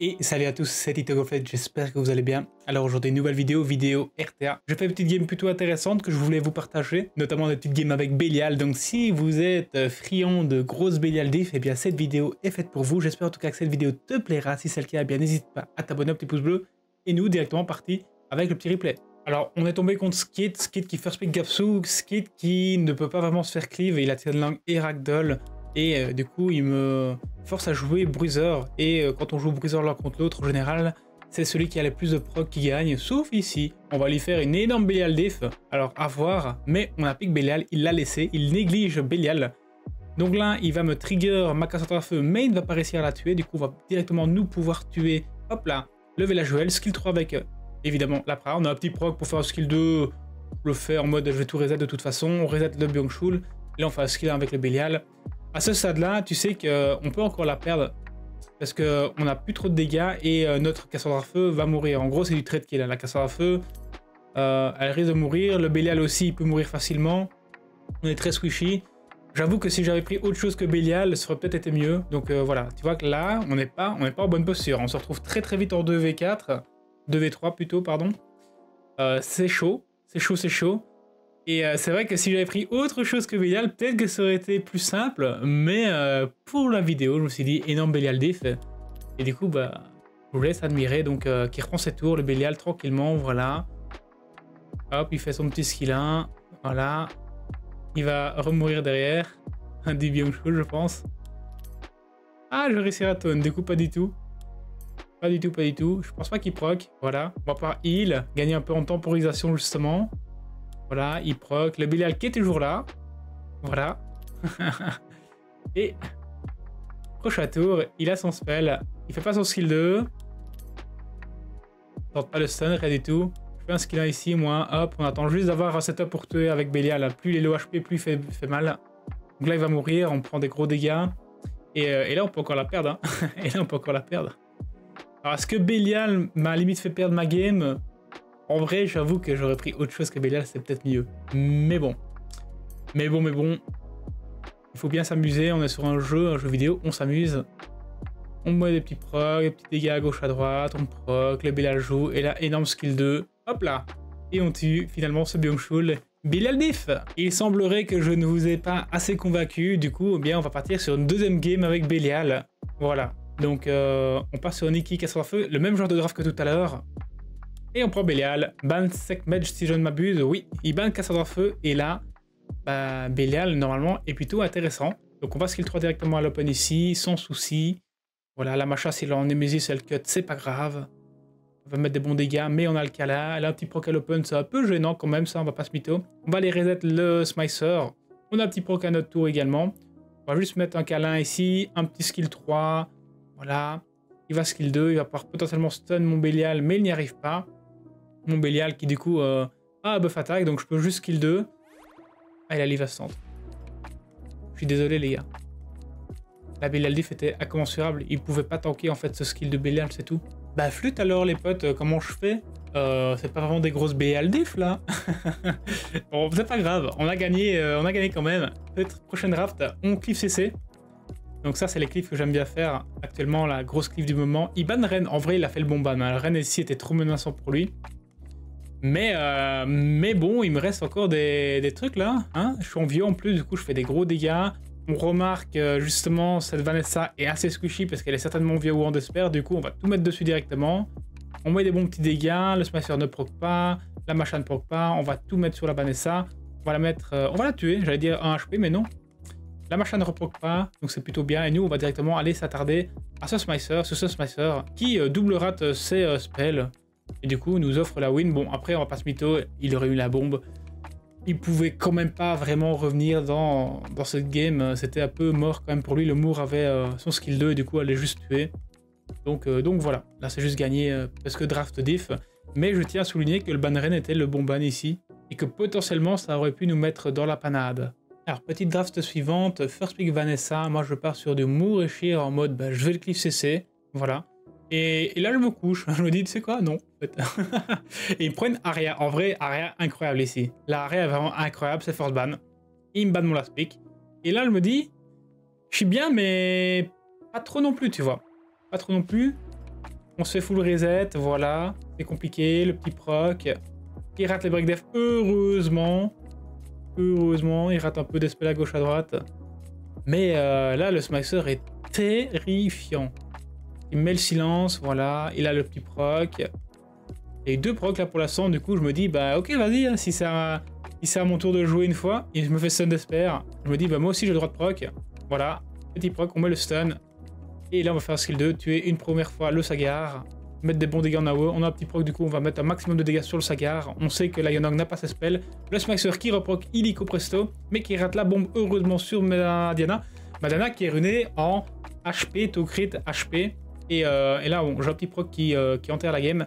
Et salut à tous, c'est Itogoflet, j'espère que vous allez bien. Alors aujourd'hui, nouvelle vidéo, vidéo RTA. Je fais une petite game plutôt intéressante que je voulais vous partager, notamment des petites games avec Belial. Donc si vous êtes friand de grosses Belial diff, eh bien cette vidéo est faite pour vous. J'espère en tout cas que cette vidéo te plaira. Si c'est le cas, eh bien n'hésite pas à t'abonner, un petit pouce bleu. Et nous, directement parti avec le petit replay. Alors, on est tombé contre Skid, Skid qui first pick Gapsu, Skid qui ne peut pas vraiment se faire cleave, il a tiré de langue et Ragdoll. Et euh, du coup, il me force à jouer Bruiser. Et euh, quand on joue Bruiser l'un contre l'autre, en général, c'est celui qui a le plus de proc qui gagne. Sauf ici, on va lui faire une énorme Belial diff. Alors, à voir. Mais on a piqué Belial, il l'a laissé. Il néglige Belial. Donc là, il va me trigger ma casse à feu, mais il ne va pas réussir à la tuer. Du coup, on va directement nous pouvoir tuer. Hop là, lever la Joël, skill 3 avec euh, évidemment la pra. On a un petit proc pour faire un skill 2. le fait en mode je vais tout reset de toute façon. On reset le Byung-Chul. Là, on fait un skill 1 avec le Belial à ce stade-là, tu sais qu'on peut encore la perdre parce qu'on n'a plus trop de dégâts et euh, notre casseur à feu va mourir. En gros, c'est du trade kill. La casseur à feu, euh, elle risque de mourir. Le Bélial aussi, il peut mourir facilement. On est très squishy. J'avoue que si j'avais pris autre chose que Bélial, ça aurait peut-être été mieux. Donc euh, voilà, tu vois que là, on n'est pas en bonne posture. On se retrouve très très vite en 2v4. 2v3 plutôt, pardon. c'est chaud. C'est chaud, c'est chaud. Et euh, c'est vrai que si j'avais pris autre chose que Belial, peut-être que ça aurait été plus simple. Mais euh, pour la vidéo, je me suis dit énorme Belial diff. Et du coup, bah, je vous laisse admirer. Donc, euh, qui reprend ses tours, le Belial tranquillement, voilà. Hop, il fait son petit skill 1. Voilà. Il va remourir derrière. Un Dibium je pense. Ah, je réussis à tone. Du coup, pas du tout. Pas du tout, pas du tout. Je pense pas qu'il proc. Voilà. On va pouvoir heal, gagner un peu en temporisation justement. Voilà, il proc. Le Belial qui est toujours là. Voilà. Et prochain tour, il a son spell. Il fait pas son skill 2. Tente pas le stun, rien du tout. Je fais un skill 1 ici, moi. Hop, on attend juste d'avoir un setup pour tuer avec Belial. Plus il est low HP, plus il fait, fait, mal. Donc là, il va mourir. On prend des gros dégâts. Et, euh, et là, on peut encore la perdre. Hein. et là, on peut encore la perdre. Alors, est-ce que Belial m'a limite fait perdre ma game? En vrai, j'avoue que j'aurais pris autre chose que Belial, c'est peut-être mieux. Mais bon. Mais bon, mais bon. Il faut bien s'amuser, on est sur un jeu, un jeu vidéo, on s'amuse. On met des petits procs, des petits dégâts à gauche à droite, on proc, le Belial joue, et là, énorme skill 2. Hop là Et on tue finalement ce Byung-Chul. Belial Diff Il semblerait que je ne vous ai pas assez convaincu, du coup, eh bien, on va partir sur une deuxième game avec Belial. Voilà. Donc, euh, on passe sur Nikki casse feu, le même genre de draft que tout à l'heure. Et on prend Bélial. Ban Mage si je ne m'abuse. Oui, il ban Casseur Feu. Et là, bah, Bélial, normalement, est plutôt intéressant. Donc on va skill 3 directement à l'open ici, sans souci. Voilà, la Macha, s'il en Nemesis, elle cut, c'est pas grave. On va mettre des bons dégâts, mais on a le là. Elle a un petit proc à l'open, c'est un peu gênant quand même, ça, on va pas se mytho. On va aller reset le Smicer. On a un petit proc à notre tour également. On va juste mettre un câlin ici, un petit skill 3. Voilà. Il va skill 2, il va pouvoir potentiellement stun mon Bélial, mais il n'y arrive pas mon Bélial qui du coup euh, a un buff attaque, donc je peux juste kill 2. Ah, il a live centre. Je suis désolé les gars. La Bélial diff était incommensurable, il pouvait pas tanker en fait ce skill de Bélial, c'est tout. Bah flûte alors les potes, euh, comment je fais? Euh, C'est pas vraiment des grosses Bélial diff là Bon, c'est pas grave, on a gagné, on a gagné quand même. Peut-être prochaine draft, on cliff CC. Donc ça, c'est les cliffs que j'aime bien faire actuellement, la grosse cliff du moment. Il ban Ren, en vrai, il a fait le bon ban. Hein. Ren ici était trop menaçant pour lui. Mais, euh, mais bon, il me reste encore des, trucs là. Hein je suis en vieux en plus, du coup je fais des gros dégâts. On remarque euh, justement cette Vanessa est assez squishy parce qu'elle est certainement vieux ou en despair. Du coup, on va tout mettre dessus directement. On met des bons petits dégâts. Le Smasher ne proc pas. La Macha ne proc pas. On va tout mettre sur la Vanessa. On va la mettre... Euh, on va la tuer. J'allais dire 1 HP, mais non. La Macha ne reproc pas. Donc c'est plutôt bien. Et nous, on va directement aller s'attarder à ce Smicer. Ce, ce Smicer qui double rate ses spells. Et du coup, nous offre la win. Bon, après, on va pas se mytho, il aurait eu la bombe. Il pouvait quand même pas vraiment revenir dans, dans cette game. C'était un peu mort quand même pour lui. Le Moore avait euh, son skill 2 et du coup, est juste tuée. Donc, euh, donc voilà, là c'est juste gagné euh, parce que draft diff. Mais je tiens à souligner que le ban Ren était le bon ban ici. Et que potentiellement, ça aurait pu nous mettre dans la panade. Alors, petite draft suivante, first pick Vanessa. Moi, je pars sur du Moore et Sheer en mode bah, je vais le cliff CC. Voilà. Et, là, je me couche. Je me dis, tu sais quoi? Non. Et ils prennent Aria. En vrai, Aria incroyable ici. La Aria est vraiment incroyable. C'est force ban. Il me ban mon last pick. Et là, je me dis, je suis bien, mais pas trop non plus, tu vois. Pas trop non plus. On se fait full reset, voilà. C'est compliqué, le petit proc. Il rate les break def, heureusement. Heureusement, il rate un peu d'espèce à gauche à droite. Mais euh, là, le Smicer est terrifiant. Il met le silence, voilà. Il a le petit proc. Eu deux procs là pour l'instant, du coup je me dis bah ok vas-y, hein, si c'est à, si à mon tour de jouer une fois, et je me fais stun d'esper, je me dis bah moi aussi j'ai le droit de proc. Voilà, petit proc, on met le stun. Et là on va faire skill 2, tuer une première fois le Sagar, mettre des bons dégâts en AOE. On a un petit proc du coup, on va mettre un maximum de dégâts sur le Sagar. On sait que la Yonong n'a pas ses spells. Le Smaxer qui reproc illico presto, mais qui rate la bombe heureusement sur ma Diana. Ma Diana qui est runée en HP, to crit, HP. Et, euh, et là j'ai un petit proc qui, euh, qui enterre la game.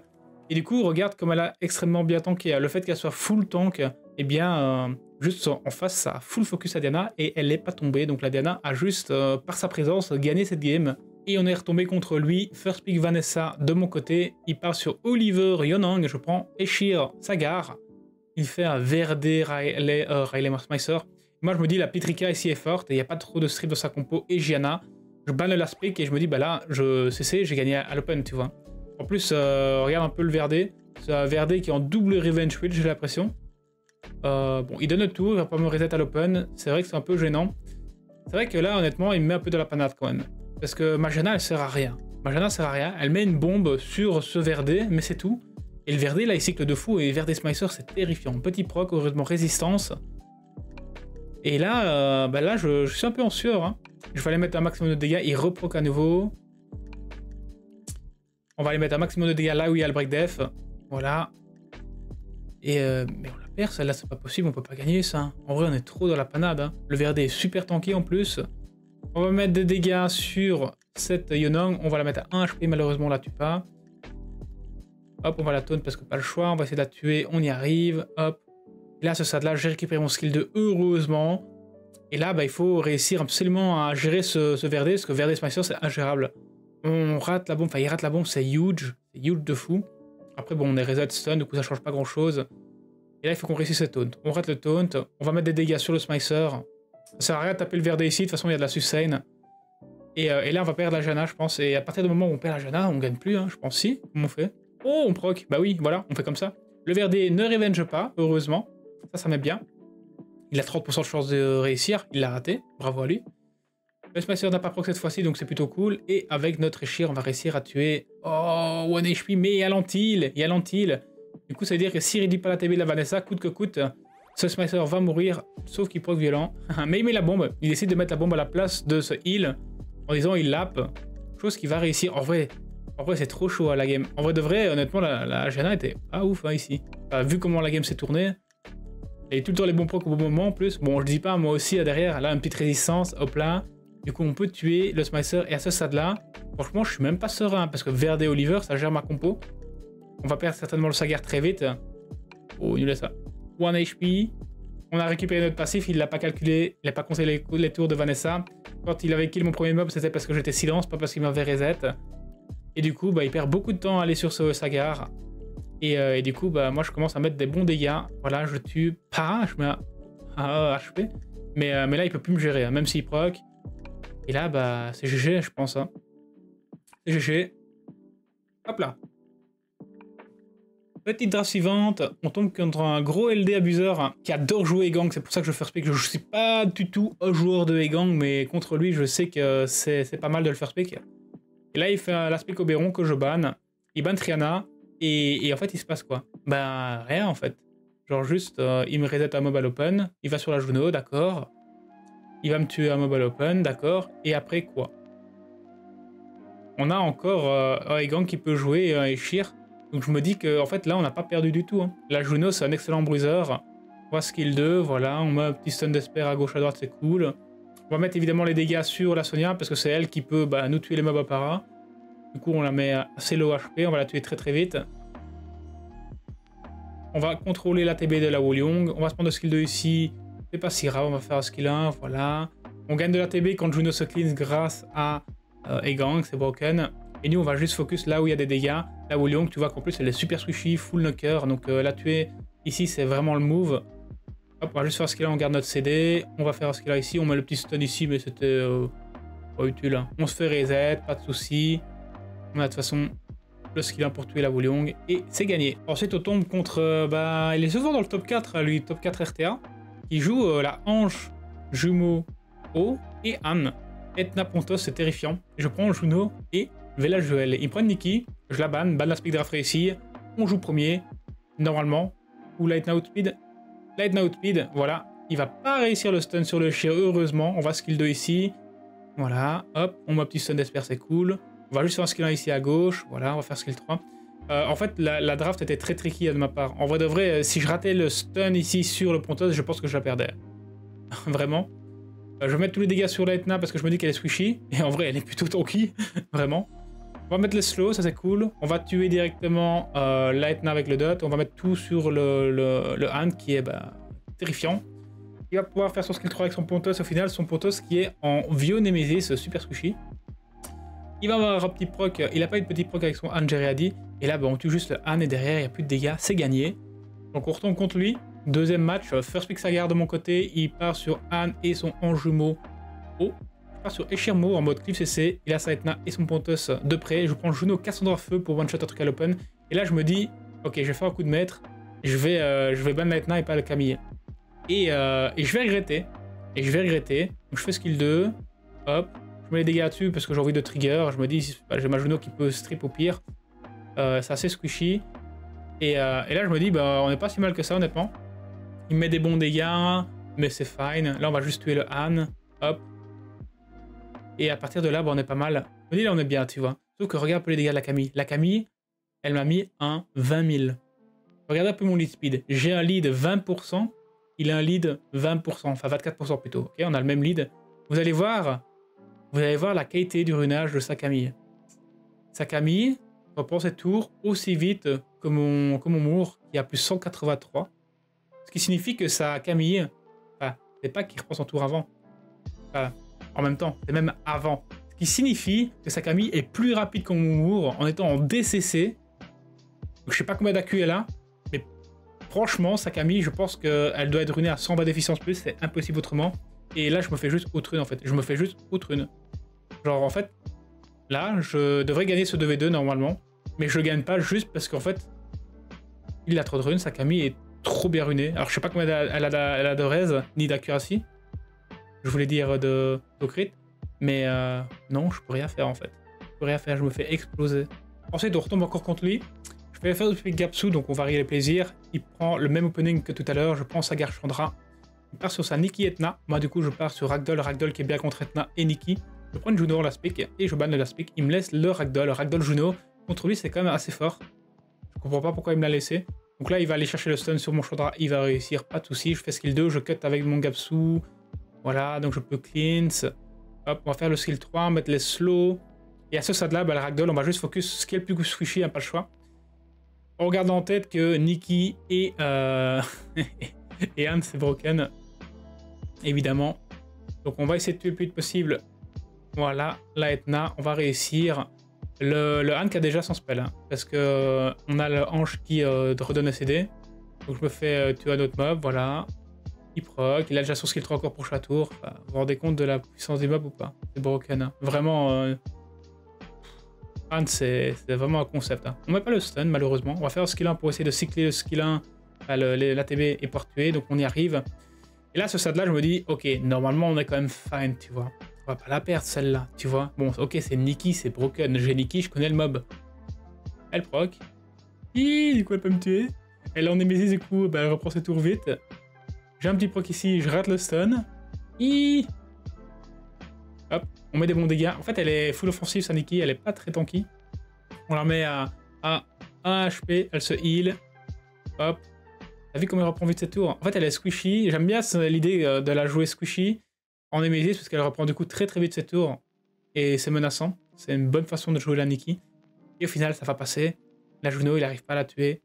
Et du coup, regarde comme elle a extrêmement bien tanké. Le fait qu'elle soit full tank, eh bien, euh, juste en face, ça a full focus à Diana et elle n'est pas tombée. Donc la Diana a juste, par sa présence, gagné cette game. Et on est retombé contre lui. First pick Vanessa de mon côté. Il part sur Oliver Yonang. Je prends Eshir Sagar. Il fait un VRD Riley, Riley Moi, je me dis, la Pitrika ici est forte et il n'y a pas trop de strip dans sa compo. Et Gianna. Je banne l'aspect et je me dis, bah là, je CC, j'ai gagné à l'open, tu vois. En plus, euh, regarde un peu le Verdé. C'est un Verdé qui est en double Revenge Wheel, j'ai l'impression. Euh, bon, il donne le tour, il va pas me reset à l'open. C'est vrai que c'est un peu gênant. C'est vrai que là, honnêtement, il me met un peu de la panade quand même. Parce que Majana, elle sert à rien. Majana sert à rien. Elle met une bombe sur ce Verdé, mais c'est tout. Et le Verdé, là, il cycle de fou. Et Verdé Smicer, c'est terrifiant. Petit proc, heureusement résistance. Et là, euh, bah là je, suis un peu en sueur. Je vais aller mettre un maximum de dégâts. Il reproc à nouveau. On va aller mettre un maximum de dégâts là où il y a le break def. Voilà. Et euh, mais on la perd, celle-là, c'est pas possible, on peut pas gagner ça. En vrai, on est trop dans la panade. Hein. Le VRD est super tanky en plus. On va mettre des dégâts sur cette Yonong. On va la mettre à 1 HP, malheureusement, on la tue pas. Hop, on va la taunt parce que pas le choix. On va essayer de la tuer, on y arrive. Hop. Là, ce stade-là, j'ai récupéré mon skill de heureusement. Et là, bah, il faut réussir absolument à gérer ce, ce VRD, parce que VRD Smasher, c'est ingérable. On rate la bombe, enfin il rate la bombe, c'est huge, c'est huge de fou. Après bon, on est reset stun, du coup ça change pas grand chose. Et là il faut qu'on réussisse cette taunt. On rate le taunt, on va mettre des dégâts sur le smicer. Ça sert à rien de taper le VRD ici, de toute façon il y a de la sustain. Et, euh, et, là on va perdre la Jana je pense, et à partir du moment où on perd la Jana, on gagne plus, hein, je pense si. Comment on fait? Oh on proc, bah oui, voilà, on fait comme ça. Le VRD ne revenge pas, heureusement. Ça, ça met bien. Il a 30% de chance de réussir, il l'a raté, bravo à lui. Le Smasher n'a pas proc cette fois-ci, donc c'est plutôt cool. Et avec notre Eshir, on va réussir à tuer... Oh, one HP, mais il y a l'antil, il y a l'antil. Du coup, ça veut dire que s'il réduit pas la TB de la Vanessa, coûte que coûte, ce Smasher va mourir, sauf qu'il proc violent. mais il met la bombe. Il décide de mettre la bombe à la place de ce heal, en disant il lappe. Chose qui va réussir. En vrai, en vrai c'est trop chaud à la game. En vrai de vrai, honnêtement, la, la était pas ouf hein, ici. vu comment la game s'est tournée, et tout le temps les bons procs au bon moment en plus. Bon, je dis pas, moi aussi, derrière, là, une petite résistance, hop là. Du coup, on peut tuer le Smicer. Et à ce stade-là, franchement, je suis même pas serein. Parce que Verde Oliver, ça gère ma compo. On va perdre certainement le Sagar très vite. Oh, il est ça. 1 HP. On a récupéré notre passif, il l'a pas calculé, il n'a pas compté les, tours de Vanessa. Quand il avait kill mon premier mob, c'était parce que j'étais silence, pas parce qu'il m'avait reset. Et du coup, bah, il perd beaucoup de temps à aller sur ce Sagar. Et, euh, et, du coup, bah, moi, je commence à mettre des bons dégâts. Voilà, je tue pas, je mets un HP. Mais, euh, mais là, il peut plus me gérer, hein, même s'il proc. Et là, bah, c'est GG, je pense. Hein. C'est GG. Hop là. Petite draft suivante, on tombe contre un gros LD abuseur qui adore jouer Egang, c'est pour ça que je first pick. Je suis pas du tout un joueur de Egang, mais contre lui, je sais que c'est pas mal de le first pick. Et là, il fait l'aspect Oberon que je banne. Il banne Triana, et, en fait, il se passe quoi? Bah, rien en fait. Genre juste, euh, il me reset à mobile open, il va sur la Juno, d'accord il va me tuer à Mobile Open, d'accord. Et après quoi? On a encore euh, Egan qui peut jouer un Eshir. Donc je me dis que en fait là on n'a pas perdu du tout. Hein. La Juno c'est un excellent bruiseur. On skill 2, voilà, on met un petit stun d'espère à gauche à droite, c'est cool. On va mettre évidemment les dégâts sur la Sonia parce que c'est elle qui peut bah, nous tuer les mobs à. Du coup on la met assez low HP, on va la tuer très très vite. On va contrôler la TB de la Wolyong. On va se prendre le skill 2 ici. C'est pas si grave, on va faire un skill 1, voilà. On gagne de la TB quand Juno se cleanse grâce à euh, Egang, c'est broken. Et nous, on va juste focus là où il y a des dégâts. Où Lyon, tu vois qu'en plus, elle est super squishy, full knocker. Donc euh, la tuer ici, c'est vraiment le move. On va juste faire ce skill là, on garde notre CD. On va faire ce skill là ici, on met le petit stun ici, mais c'était euh, pas utile. Hein. On se fait reset, pas de soucis. On a de toute façon le skill 1 pour tuer la Woliong et c'est gagné. Ensuite on tombe contre, euh, bah il est souvent dans le top 4, lui, top 4 RTA, qui joue euh, la hanche, jumeau, O et Anne. Etna Pontos, c'est terrifiant. Je prends Juno et Vela Joel. Ils prennent Nikki, je la banne, banne l'aspect de ici. On joue premier, normalement. Ou Lightning Outspeed. Lightning Outspeed, voilà. Il va pas réussir le stun sur le chien, heureusement. On va skill 2 ici. Voilà, hop, on un petit stun d'espère, c'est cool. On va juste faire un skill 1 ici à gauche. Voilà, on va faire skill 3. Euh, en fait, la, draft était très tricky de ma part. En vrai de vrai, euh, si je ratais le stun ici sur le Pontos, je pense que je la perdais. Vraiment. Euh, je vais mettre tous les dégâts sur Lightna parce que je me dis qu'elle est squishy. Et en vrai, elle est plutôt tanky. Vraiment. On va mettre le slow, ça c'est cool. On va tuer directement euh, avec le dot. On va mettre tout sur le, le, hand qui est bah, terrifiant. Il va pouvoir faire son skill 3 avec son Pontos. Au final, son Pontos qui est en Vio Nemesis, super squishy. Il va avoir un petit proc. Il n'a pas eu de petit proc avec son Han Geriadi. Et là, bah, on tue juste le Han et derrière, il n'y a plus de dégâts. C'est gagné. Donc on retourne contre lui. Deuxième match, First Pick Sagar de mon côté, il part sur Anne et son jumeau haut. Je pars sur Eshirmo en mode Cliff CC, il a Saetna et son Pontus de près. Je prends Juno Cassandra Feu pour one shot un truc à l'open. Et là je me dis, ok je vais faire un coup de maître, je vais, euh, je vais et pas le Camille. Et, euh, et, je vais regretter. Et je vais regretter. Donc je fais skill 2, hop, je mets les dégâts dessus parce que j'ai envie de trigger. Je me dis, bah, j'ai ma Juno qui peut strip au pire. Euh, c'est assez squishy. Et, et, là je me dis, bah on n'est pas si mal que ça honnêtement. Il met des bons dégâts, mais c'est fine. Là, on va juste tuer le Han. Hop. Et à partir de là, bon, on est pas mal. Je dis là, on est bien, tu vois. Sauf que regarde un peu les dégâts de la Camille. La Camille, elle m'a mis un 20 000. Regarde un peu mon lead speed. J'ai un lead 20%. Il a un lead 20%, enfin 24% plutôt. Ok, on a le même lead. Vous allez voir, vous allez voir la qualité du runage de sa Camille. Sa Camille reprend ses tours aussi vite que mon, que mon Moore qui a plus 183. Ce qui signifie que sa Camille, enfin, c'est pas qu'il reprend son tour avant. en même temps, c'est même avant. Ce qui signifie que sa Camille est plus rapide qu'en Moumour en étant en DCC. Donc, je sais pas combien d'AQ elle a, mais franchement, sa Camille, je pense qu'elle doit être runée à 100 bas d'efficience plus, c'est impossible autrement. Et là, je me fais juste outrune en fait. Je me fais juste outrune. Genre, en fait, là, je devrais gagner ce 2v2 normalement, mais je gagne pas juste parce qu'en fait, il a trop de runes, sa Camille est trop bien runé. Alors je sais pas combien elle a, elle a, de raise, ni d'accuracy. Je voulais dire de, de crit. Mais euh, non, je peux rien faire en fait. Je peux rien faire, je me fais exploser. Ensuite, on retombe encore contre lui. Je vais faire le Gapsu, donc on varie les plaisirs. Il prend le même opening que tout à l'heure. Je prends sa Chandra. Il part sur sa Nikki Etna. Moi, du coup, je pars sur Ragdoll. Ragdoll qui est bien contre Etna et Nikki. Je prends une Juno en l'aspect et je banne l'aspect. Il me laisse le Ragdoll. Ragdoll Juno. Contre lui, c'est quand même assez fort. Je comprends pas pourquoi il me l'a laissé. Donc là, il va aller chercher le stun sur mon Chandra, il va réussir, pas de soucis. Je fais skill 2, je cut avec mon Gapsu. Voilà, donc je peux cleanse. Hop, on va faire le skill 3, mettre les slow. Et à ce stade-là, bah, le ragdoll, on va juste focus skill plus squishy, hein, pas le choix. On regarde en tête que Nikki et, euh... et Anne, c'est broken. Évidemment. Donc on va essayer de tuer le plus vite possible. Voilà, la Etna, on va réussir. Le, le Hank a déjà son spell, hein, parce que euh, on a le Hanche qui euh, redonne un CD. Donc je me fais euh, tuer un autre mob, voilà. Il proc, il a déjà son skill 3 encore pour chaque tour. vous vous rendez compte de la puissance des mobs ou pas? C'est broken. Hein. Vraiment, euh, c'est vraiment un concept. Hein. On met pas le stun malheureusement. On va faire le skill 1 pour essayer de cycler le skill 1, l'ATB et pour tuer, donc on y arrive. Et là, ce stade-là, je me dis, ok, normalement on est quand même fine, tu vois. On va pas la perdre celle-là, tu vois. Bon, ok, c'est Nikki, c'est broken. J'ai Nikki, je connais le mob. Elle proc. Hi, du coup, elle peut me tuer. Elle en Nemesis, du coup, bah, elle reprend ses tours vite. J'ai un petit proc ici, je rate le stun. Hi Hop, on met des bons dégâts. En fait, elle est full offensive, sa Nikki, elle est pas très tanky. On la met à, à 1 HP, elle se heal. Hop. T'as vu comment elle reprend vite ses tours? En fait, elle est squishy. J'aime bien l'idée euh, de la jouer squishy en Nemesis parce qu'elle reprend du coup très très vite ses tours et c'est menaçant. C'est une bonne façon de jouer la Nikki. Et au final, ça va passer. La Juno, il arrive pas à la tuer.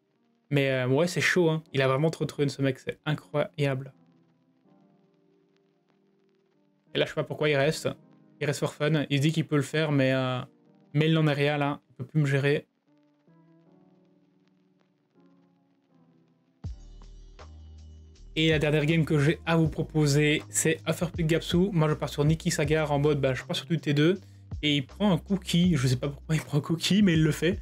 Mais euh, ouais, c'est chaud. Hein. Il a vraiment trop de ce mec. C'est incroyable. Et là, je sais pas pourquoi il reste. Il reste for fun. Il dit qu'il peut le faire, mais, euh, mais il n'en est rien là. Il peut plus me gérer. Et la dernière game que j'ai à vous proposer, c'est Pick Gapsu. Moi, je pars sur Nikki Sagar en mode, bah, je pars sur du T2. Et il prend un cookie. Je sais pas pourquoi il prend un cookie, mais il le fait.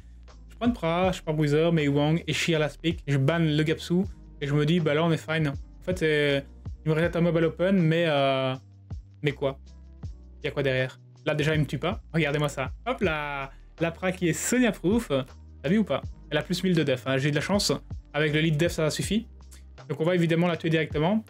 Je prends Pra, je prends Bruiser, Mei Wang et Shi à la pick. Je banne le Gapsu et je me dis, bah là on est fine. En fait, il me reste un mobile open, mais. Euh... Mais quoi? Il y a quoi derrière? Là déjà il me tue pas. Regardez-moi ça. Hop là La Pra qui est Sonia Proof. T'as vu ou pas? Elle a plus 1000 de def. Hein. J'ai de la chance. Avec le lead def ça suffit. Donc on va évidemment la tuer directement.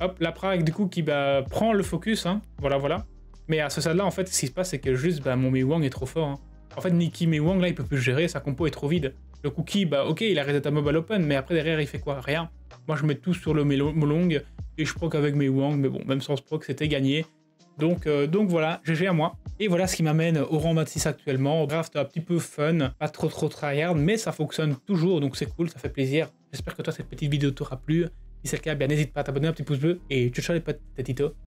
Hop, la Pra du coup qui bah, prend le focus. Hein. Voilà, voilà. Mais à ce stade-là, en fait, ce qui se passe, c'est que juste bah, mon Mei Wang est trop fort. Hein. En fait, Nikki Mei Wang, là, il peut plus gérer, sa compo est trop vide. Le Cookie, bah ok, il a reset à mobile open, mais après derrière, il fait quoi? Rien. Moi, je mets tout sur le Molong et je proc avec Mei Wang, mais bon, même sans proc, c'était gagné. Donc, euh, donc voilà, GG à moi. Et voilà ce qui m'amène au rang 26 actuellement. Draft un petit peu fun, pas trop trop tryhard, mais ça fonctionne toujours, donc c'est cool, ça fait plaisir. J'espère que toi, cette petite vidéo t'aura plu. Si c'est le cas, bien n'hésite pas à t'abonner, un petit pouce bleu, et ciao ciao les potes, Tito.